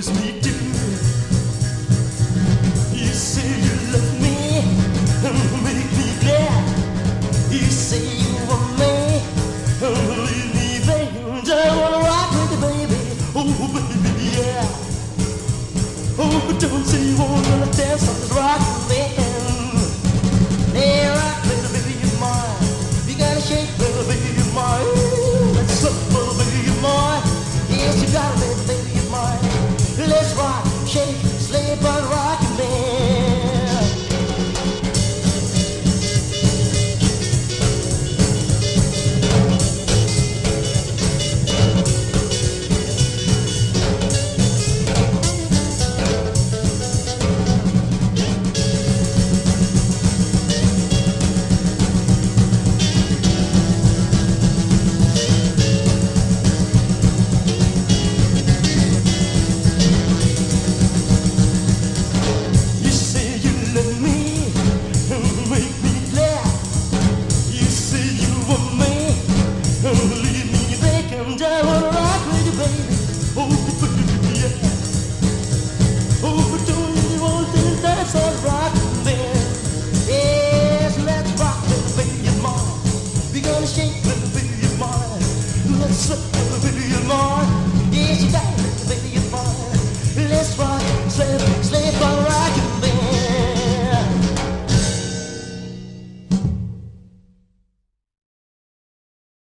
Does me do? You say you love me and make me glad. You say you want me and leave me, baby. Just wanna rock with you, baby. Oh, baby, yeah. Oh, but don't say you wanna dance on the rock, baby. shake. Cause